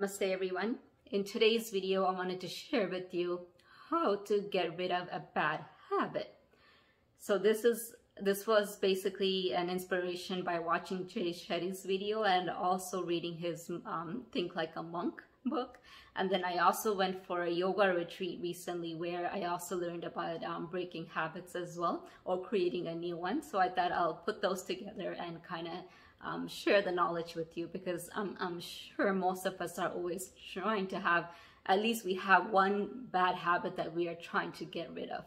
Namaste everyone. In today's video, I wanted to share with you how to get rid of a bad habit. So this is this was basically an inspiration by watching Jay Shetty's video and also reading his um, Think Like a Monk book. And then I also went for a yoga retreat recently where I also learned about um, breaking habits as well or creating a new one. So I thought I'll put those together and kind of um, share the knowledge with you because I'm, I'm sure most of us are always trying to have, at least we have one bad habit that we are trying to get rid of.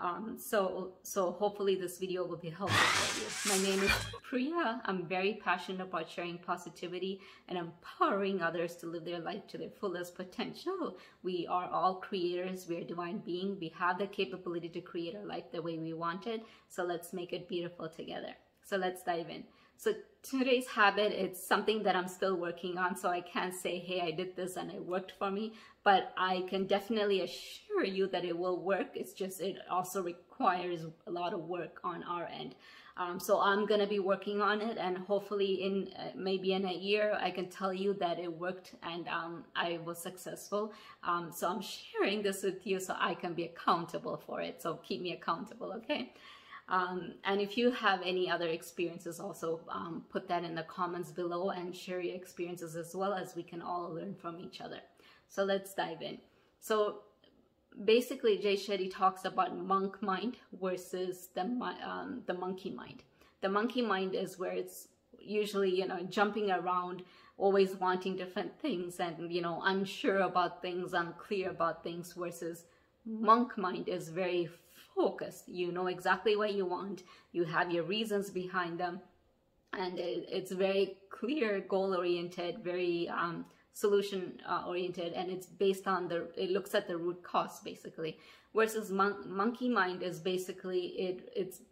Um, so, so hopefully this video will be helpful for you. My name is Pria. I'm very passionate about sharing positivity and empowering others to live their life to their fullest potential. We are all creators. We are divine beings. We have the capability to create our life the way we want it. So let's make it beautiful together. So let's dive in. So today's habit, it's something that I'm still working on. So I can't say, hey, I did this and it worked for me, but I can definitely assure you that it will work. It's just, it also requires a lot of work on our end. Um, so I'm going to be working on it and hopefully in uh, maybe in a year, I can tell you that it worked and um, I was successful. Um, so I'm sharing this with you so I can be accountable for it. So keep me accountable, okay? Um, and if you have any other experiences, also um, put that in the comments below and share your experiences as well as we can all learn from each other. So let's dive in. So basically, Jay Shetty talks about monk mind versus the, um, the monkey mind. The monkey mind is where it's usually, you know, jumping around, always wanting different things and, you know, unsure about things, unclear about things versus monk mind is very focused. You know exactly what you want. You have your reasons behind them. And it, it's very clear, goal oriented, very um, solution uh, oriented. And it's based on the, it looks at the root cause basically. Versus mon monkey mind is basically, it, it's,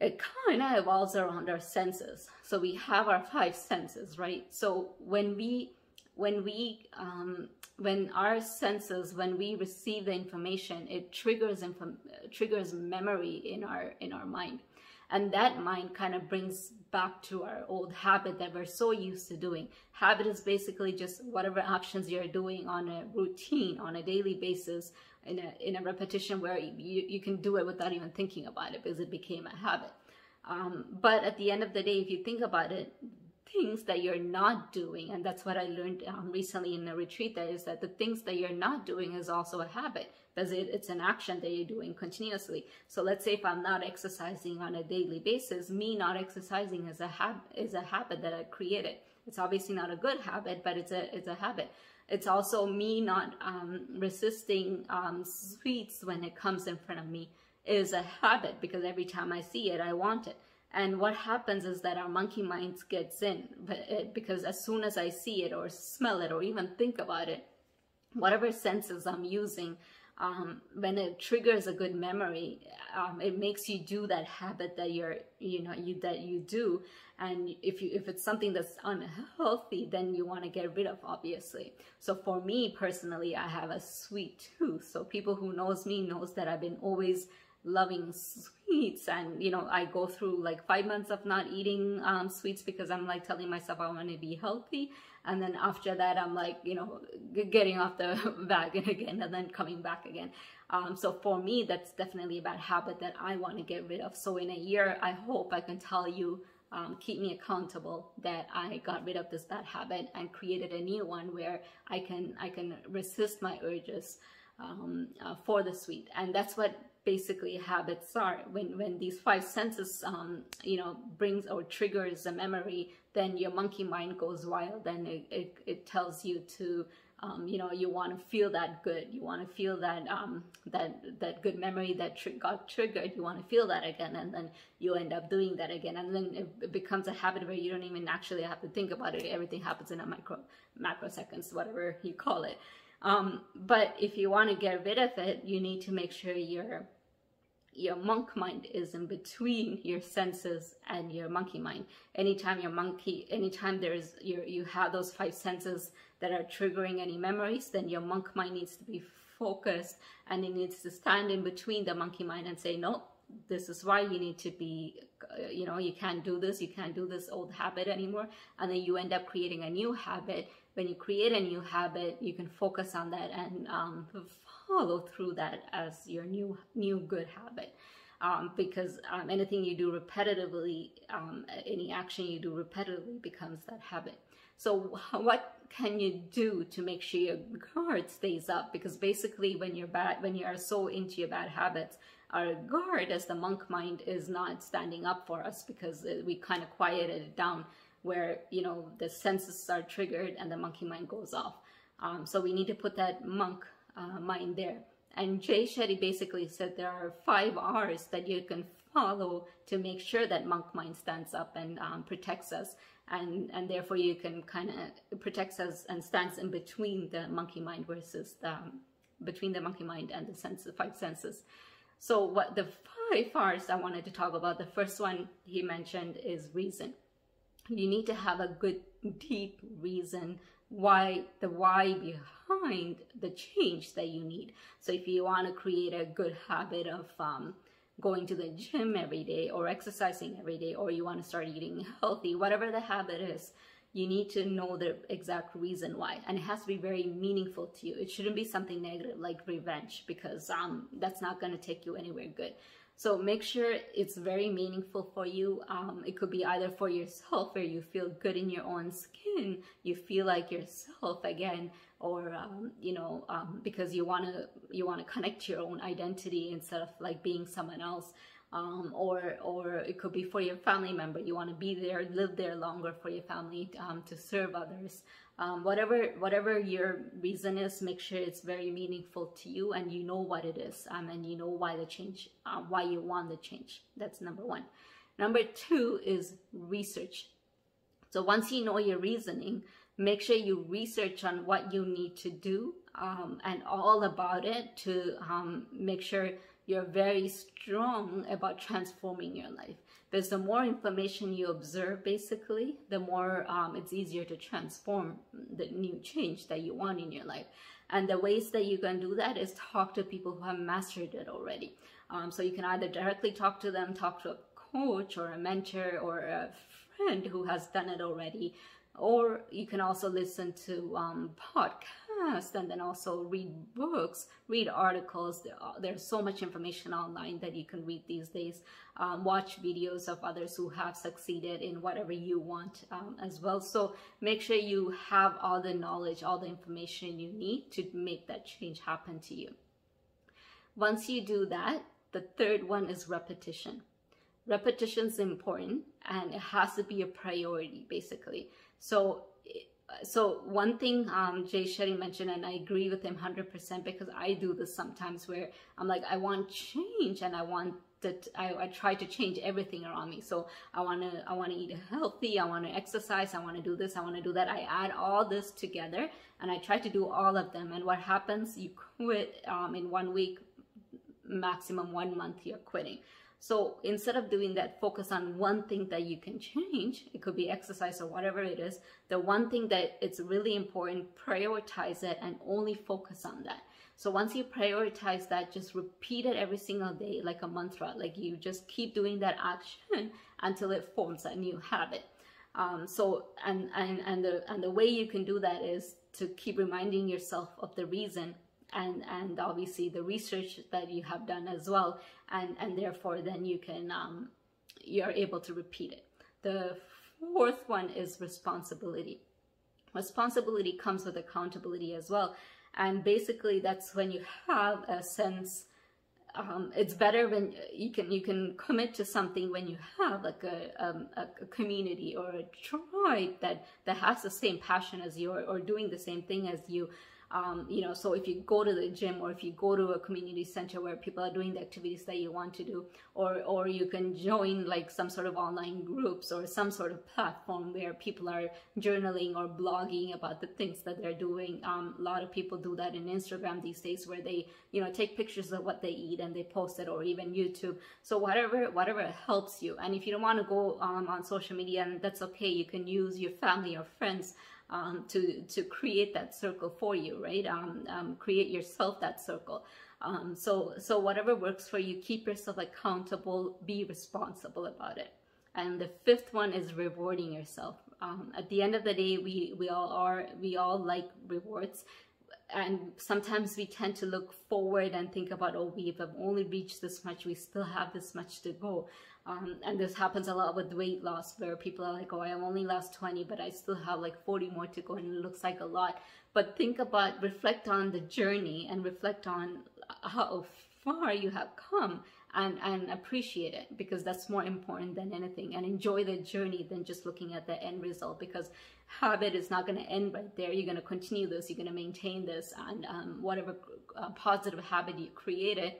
it kind of evolves around our senses. So we have our five senses, right? So when we when we um, when our senses when we receive the information it triggers inform triggers memory in our in our mind. And that mind kind of brings back to our old habit that we're so used to doing. Habit is basically just whatever actions you're doing on a routine on a daily basis in a in a repetition where you, you can do it without even thinking about it because it became a habit. Um, but at the end of the day if you think about it things that you're not doing and that's what i learned um, recently in a retreat that is that the things that you're not doing is also a habit. Because it, it's an action that you're doing continuously. So let's say if i'm not exercising on a daily basis me not exercising is a habit is a habit that i created. It's obviously not a good habit but it's a it's a habit. It's also me not um, resisting um, sweets when it comes in front of me is a habit because every time i see it i want it and what happens is that our monkey minds gets in because as soon as I see it or smell it or even think about it, whatever senses I'm using, um, when it triggers a good memory, um, it makes you do that habit that you're, you know, you that you do. And if you if it's something that's unhealthy, then you want to get rid of, obviously. So for me personally, I have a sweet tooth. So people who knows me knows that I've been always loving sweets. And you know i go through like five months of not eating um, sweets because i'm like telling myself i want to be healthy. And then after that i'm like you know getting off the wagon again and then coming back again. Um, so for me that's definitely a bad habit that i want to get rid of. So in a year i hope i can tell you um, keep me accountable that I got rid of this bad habit and created a new one where I can I can resist my urges um, uh, for the sweet. And that's what basically habits are. When, when these five senses, um, you know, brings or triggers a memory, then your monkey mind goes wild and it, it, it tells you to, um, you know, you want to feel that good. You want to feel that, um, that, that good memory that tr got triggered. You want to feel that again. And then you end up doing that again. And then it, it becomes a habit where you don't even actually have to think about it. Everything happens in a micro, macroseconds, whatever you call it. Um, but if you want to get rid of it, you need to make sure your your monk mind is in between your senses and your monkey mind. Anytime your monkey, anytime there's you you have those five senses that are triggering any memories, then your monk mind needs to be focused and it needs to stand in between the monkey mind and say, no, this is why you need to be, you know, you can't do this, you can't do this old habit anymore. And then you end up creating a new habit when you create a new habit, you can focus on that and um, follow through that as your new new good habit. Um, because um, anything you do repetitively, um, any action you do repetitively becomes that habit. So what can you do to make sure your guard stays up? Because basically when you're bad, when you are so into your bad habits, our guard as the monk mind is not standing up for us because we kind of quieted it down where, you know, the senses are triggered and the monkey mind goes off. Um, so we need to put that monk uh, mind there. And Jay Shetty basically said there are five R's that you can follow to make sure that monk mind stands up and um, protects us. And, and therefore you can kind of protects us and stands in between the monkey mind versus the, um, between the monkey mind and the five senses. So what the five R's I wanted to talk about, the first one he mentioned is reason. You need to have a good, deep reason why the why behind the change that you need. So if you want to create a good habit of um, going to the gym every day or exercising every day, or you want to start eating healthy, whatever the habit is, you need to know the exact reason why. And it has to be very meaningful to you. It shouldn't be something negative like revenge because um, that's not going to take you anywhere good. So make sure it's very meaningful for you. Um, it could be either for yourself where you feel good in your own skin, you feel like yourself again, or um, you know um, because you want to you want to connect your own identity instead of like being someone else. Um, or or it could be for your family member. You want to be there, live there longer for your family um, to serve others. Um, whatever whatever your reason is make sure it's very meaningful to you and you know what it is um, and you know why the change uh, why you want the change. That's number one. Number two is research. So once you know your reasoning make sure you research on what you need to do um, and all about it to um, make sure you're very strong about transforming your life because the more information you observe, basically, the more um, it's easier to transform the new change that you want in your life. And the ways that you can do that is talk to people who have mastered it already. Um, so you can either directly talk to them, talk to a coach or a mentor or a friend who has done it already, or you can also listen to um, podcasts and then also read books, read articles. There's so much information online that you can read these days. Um, watch videos of others who have succeeded in whatever you want um, as well. So make sure you have all the knowledge, all the information you need to make that change happen to you. Once you do that, the third one is repetition. Repetition is important and it has to be a priority basically. So, so one thing um, Jay Shetty mentioned, and I agree with him 100% because I do this sometimes where I'm like, I want change and I want that I, I try to change everything around me. So I want to, I want to eat healthy. I want to exercise. I want to do this. I want to do that. I add all this together and I try to do all of them. And what happens, you quit um, in one week, maximum one month, you're quitting. So instead of doing that, focus on one thing that you can change. It could be exercise or whatever it is. The one thing that it's really important, prioritize it and only focus on that. So once you prioritize that, just repeat it every single day like a mantra. Like you just keep doing that action until it forms a new habit. Um, so and and and the and the way you can do that is to keep reminding yourself of the reason and and obviously the research that you have done as well and and therefore then you can um, you're able to repeat it. The fourth one is responsibility. Responsibility comes with accountability as well and basically that's when you have a sense um, it's better when you can you can commit to something when you have like a, um, a community or a tribe that that has the same passion as you or, or doing the same thing as you um, you know, so if you go to the gym or if you go to a community center where people are doing the activities that you want to do, or, or you can join like some sort of online groups or some sort of platform where people are journaling or blogging about the things that they're doing. Um, a lot of people do that in Instagram these days where they, you know, take pictures of what they eat and they post it or even YouTube. So whatever, whatever helps you. And if you don't want to go um, on social media, and that's okay, you can use your family or friends um, to to create that circle for you, right? Um, um, create yourself that circle. Um, so so whatever works for you, keep yourself accountable, be responsible about it. And the fifth one is rewarding yourself. Um, at the end of the day, we, we all are, we all like rewards and sometimes we tend to look forward and think about oh we've only reached this much we still have this much to go. Um, and this happens a lot with weight loss where people are like oh i only lost 20 but i still have like 40 more to go and it looks like a lot. But think about reflect on the journey and reflect on how far you have come and, and appreciate it because that's more important than anything and enjoy the journey than just looking at the end result because habit is not going to end right there. You're going to continue this, you're going to maintain this and um, whatever uh, positive habit you created,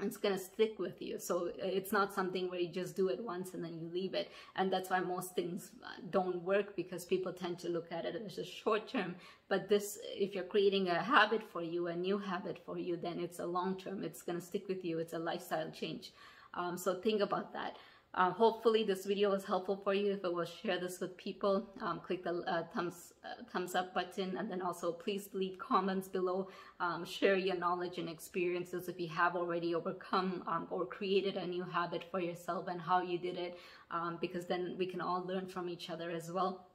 it's going to stick with you. So it's not something where you just do it once and then you leave it. And that's why most things uh, don't work because people tend to look at it as a short term. But this, if you're creating a habit for you, a new habit for you, then it's a long term. It's going to stick with you. It's a lifestyle change. Um, so think about that. Uh, hopefully this video was helpful for you. If it was, share this with people. Um, click the uh, thumbs uh, thumbs up button and then also please leave comments below. Um, share your knowledge and experiences if you have already overcome um, or created a new habit for yourself and how you did it um, because then we can all learn from each other as well.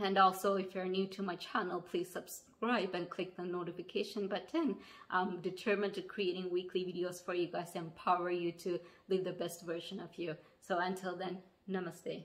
And also, if you're new to my channel, please subscribe and click the notification button. I'm determined to creating weekly videos for you guys to empower you to live the best version of you. So until then, namaste.